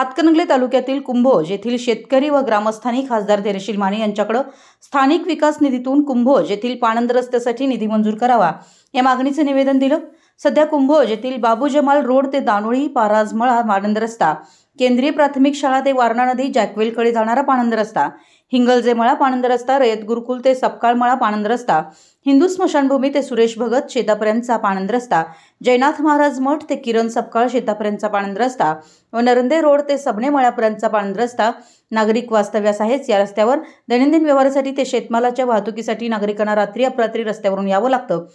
हातकणंगले तालुक्यातील कुंभोज येथील शेतकरी व ग्रामस्थांनी खासदार धैर्यशील माने यांच्याकडे स्थानिक विकास निधीतून कुंभोज येथील पाणंद रस्त्यासाठी निधी मंजूर करावा या मागणीचे निवेदन दिलं. सध्या कुंभोज येथील बाबू जमाल रोड ते दानोळी पाराजमळा पाणंद रस्ता. केंद्रीय प्राथमिक शाळा ते वारणा नदी जॅकवेलकडे जाणारा पाणंद रस्ता. हिंगलजेमळा पाणंद रस्ता रयत गुरुकुल ते सपकाळमळा पाणंद रस्ता. हिंदू स्मशानभूमी ते सुरेश भगत शेतापर्यंतचा पाणंद रस्ता. जयनाथ महाराज मठ ते किरण सपकाळ शेतापर्यंतचा पाणंद रस्ता. व नरंदे रोड ते सबणे मळ्यापर्यंतचा पाणंद रस्ता. नागरिक वास्तव्यास आहेच या रस्त्यावर. दैनंदिन व्यवहारासाठी ते शेतमालाच्या वाहतुकीसाठी नागरिकांना रात्री अपरात्री रस्त्यावरून यावं लागतं.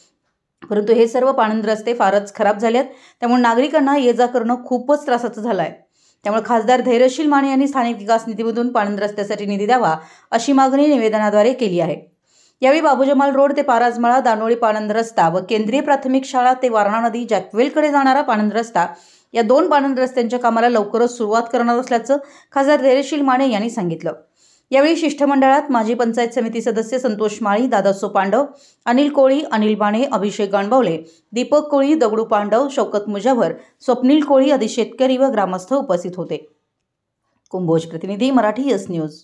परंतु हे सर्व पाणंद रस्ते फारच खराब झाले आहेत त्यामुळे नागरिकांना ये जा करणं खूपच त्रासाचं झालं आहे त्यामुळे खासदार धैर्यशील माने यांनी स्थानिक विकास निधीमधून पाणंद रस्त्यासाठी निधी द्यावा अशी मागणी निवेदनाद्वारे केली आहे. यावेळी बाबूजमाल रोड ते पाराजमळा दानोळी पाणंद रस्ता व केंद्रीय प्राथमिक शाळा ते वारणा नदी जॅकवेलकडे जाणारा पाणंद रस्ता या दोन पाणंद रस्त्यांच्या कामाला लवकरच सुरुवात करणार असल्याचं खासदार धैर्यशील माने यांनी सांगितलं. यावेळी शिष्टमंडळात माजी पंचायत समिती सदस्य संतोष माळी दादासो पांडव अनिल कोळी अनिल बाणे अभिषेक गणबवले दीपक कोळी दगडू पांडव शौकत मुजावर स्वप्नील कोळी आदी शेतकरी व ग्रामस्थ उपस्थित होते. कुंभोज प्रतिनिधी मराठी यस न्यूज.